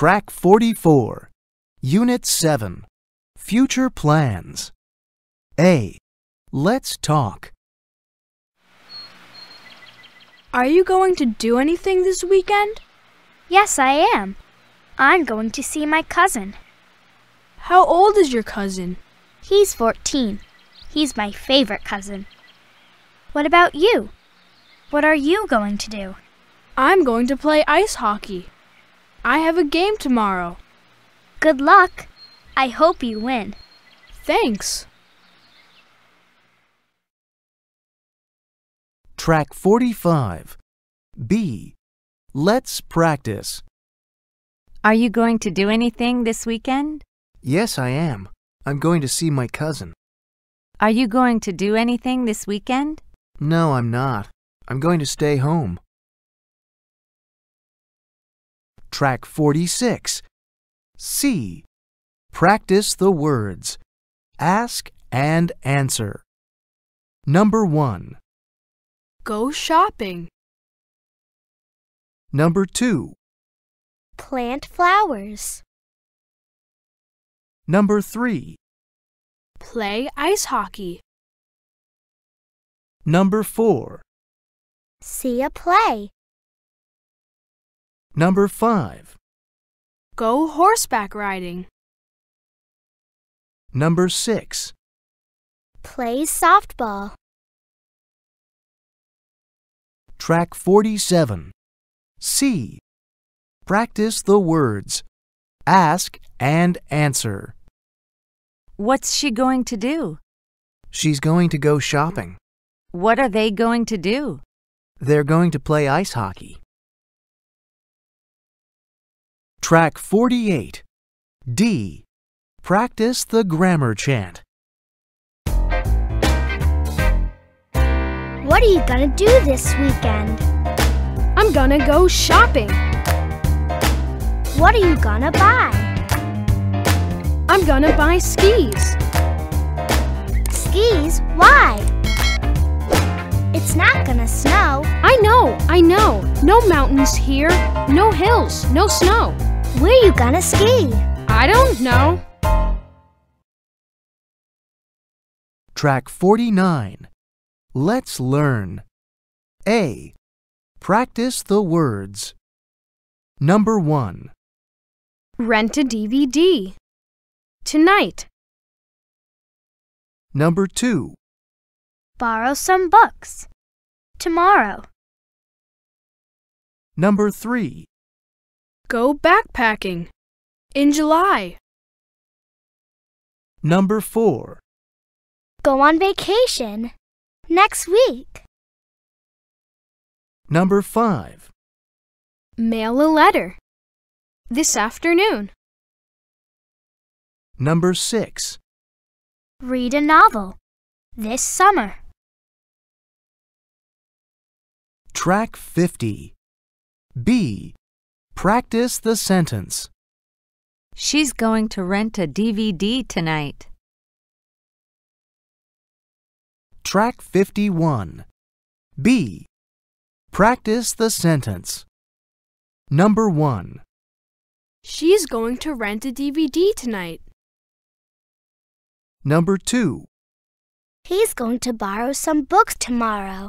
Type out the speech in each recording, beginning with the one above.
Track 44, Unit 7, Future Plans. A. Let's talk. Are you going to do anything this weekend? Yes, I am. I'm going to see my cousin. How old is your cousin? He's 14. He's my favorite cousin. What about you? What are you going to do? I'm going to play ice hockey. I have a game tomorrow. Good luck. I hope you win. Thanks. Track 45. B. Let's practice. Are you going to do anything this weekend? Yes, I am. I'm going to see my cousin. Are you going to do anything this weekend? No, I'm not. I'm going to stay home. Track 46. C. Practice the words. Ask and answer. Number 1. Go shopping. Number 2. Plant flowers. Number 3. Play ice hockey. Number 4. See a play. Number 5. Go horseback riding. Number 6. Play softball. Track 47. C. Practice the words. Ask and answer. What's she going to do? She's going to go shopping. What are they going to do? They're going to play ice hockey. Track 48. D. Practice the grammar chant. What are you gonna do this weekend? I'm gonna go shopping. What are you gonna buy? I'm gonna buy skis. Skis? Why? It's not gonna snow. I know, I know. No mountains here, no hills, no snow. Where are you gonna ski? I don't know. Track 49. Let's learn. A. Practice the words. Number 1. Rent a DVD. Tonight. Number 2. Borrow some books. Tomorrow. Number 3. Go backpacking. In July. Number 4. Go on vacation. Next week. Number 5. Mail a letter. This afternoon. Number 6. Read a novel. This summer. Track 50. B. Practice the sentence. She's going to rent a DVD tonight. Track 51. B. Practice the sentence. Number 1. She's going to rent a DVD tonight. Number 2. He's going to borrow some books tomorrow.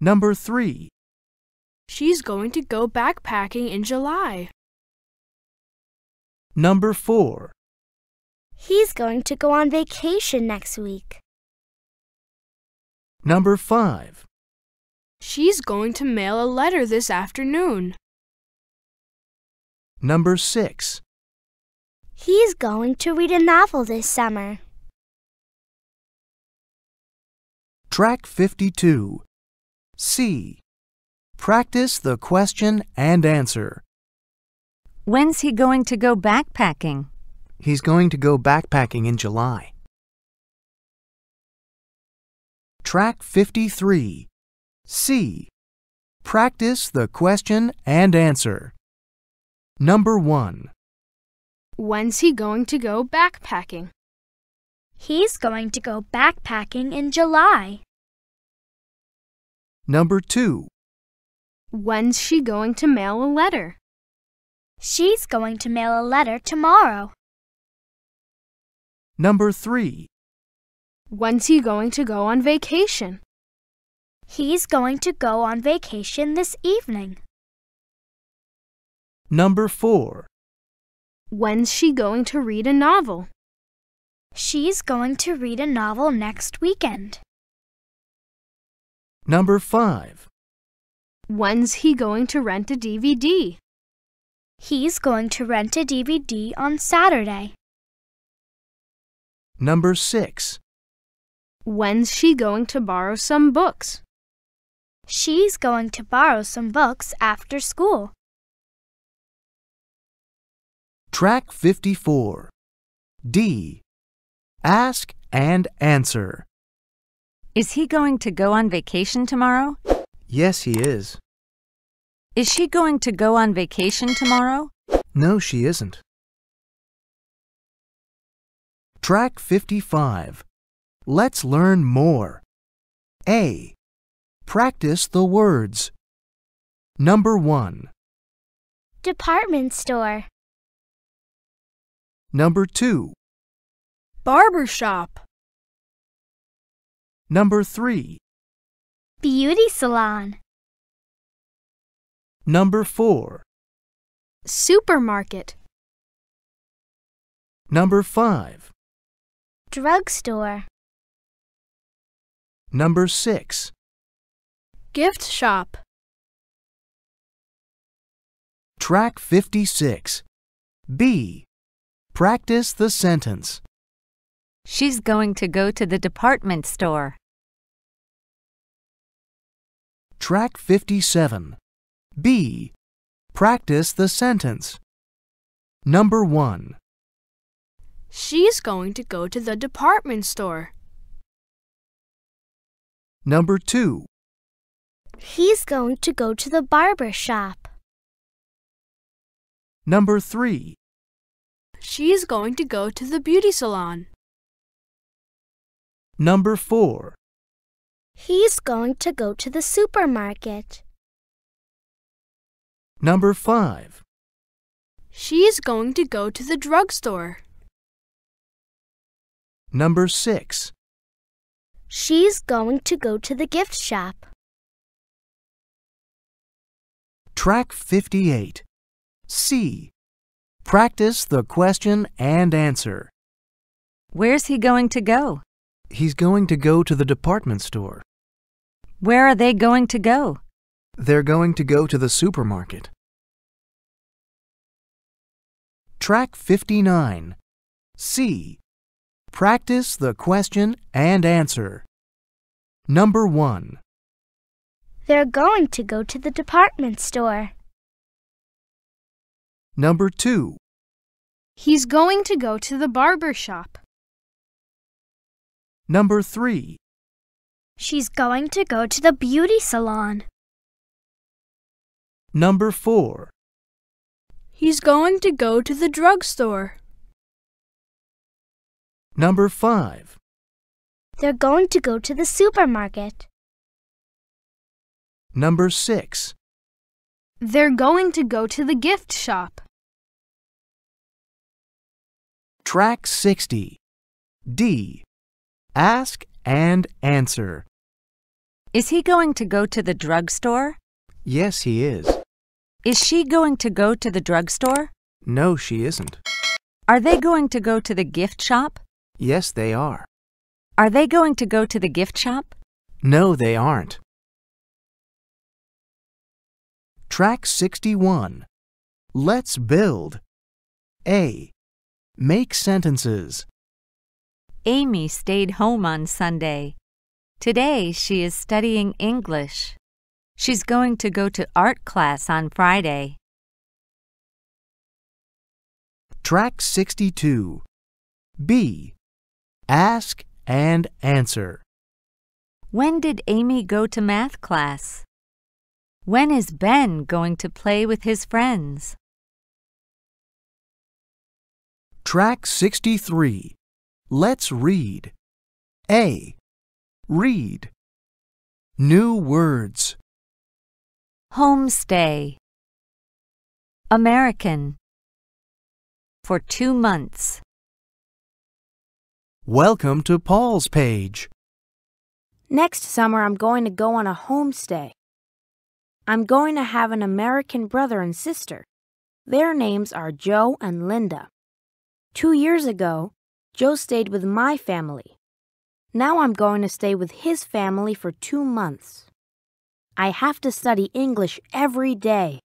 Number 3. She's going to go backpacking in July. Number 4. He's going to go on vacation next week. Number 5. She's going to mail a letter this afternoon. Number 6. He's going to read a novel this summer. Track 52. C. Practice the question and answer. When's he going to go backpacking? He's going to go backpacking in July. Track 53. C. Practice the question and answer. Number 1. When's he going to go backpacking? He's going to go backpacking in July. Number 2. When's she going to mail a letter? She's going to mail a letter tomorrow. Number 3. When's he going to go on vacation? He's going to go on vacation this evening. Number 4. When's she going to read a novel? She's going to read a novel next weekend. Number 5. When's he going to rent a DVD? He's going to rent a DVD on Saturday. Number 6. When's she going to borrow some books? She's going to borrow some books after school. Track 54. D. Ask and answer. Is he going to go on vacation tomorrow? Yes, he is. Is she going to go on vacation tomorrow? No, she isn't. Track 55. Let's learn more. A. Practice the words. Number 1. Department store. Number 2. Barber shop. Number 3. Beauty salon. Number 4. Supermarket. Number 5. Drugstore. Number 6. Gift shop. Track 56. B. Practice the sentence. She's going to go to the department store. Track 57. B. Practice the sentence. Number 1. She's going to go to the department store. Number 2. He's going to go to the barber shop. Number 3. She's going to go to the beauty salon. Number 4. He's going to go to the supermarket. Number 5. She's going to go to the drugstore. Number 6. She's going to go to the gift shop. Track 58. C. Practice the question and answer. Where's he going to go? He's going to go to the department store. Where are they going to go? They're going to go to the supermarket. Track 59. C. Practice the question and answer. Number 1. They're going to go to the department store. Number 2. He's going to go to the barber shop. Number 3. She's going to go to the beauty salon. Number 4. He's going to go to the drugstore. Number 5. They're going to go to the supermarket. Number 6. They're going to go to the gift shop. Track 60. D. Ask and answer. Is he going to go to the drugstore? Yes, he is. Is she going to go to the drugstore? No, she isn't. Are they going to go to the gift shop? Yes, they are. Are they going to go to the gift shop? No, they aren't. Track 61. Let's build. A. Make sentences. Amy stayed home on Sunday. Today she is studying English. She's going to go to art class on Friday. Track 62. B. Ask and answer. When did Amy go to math class? When is Ben going to play with his friends? Track 63. Let's read. A. Read. New words. Homestay, American. For two months. Welcome to Paul's page. Next summer, I'm going to go on a homestay. I'm going to have an American brother and sister. Their names are Joe and Linda. Two years ago, Joe stayed with my family. Now I'm going to stay with his family for two months. I have to study English every day.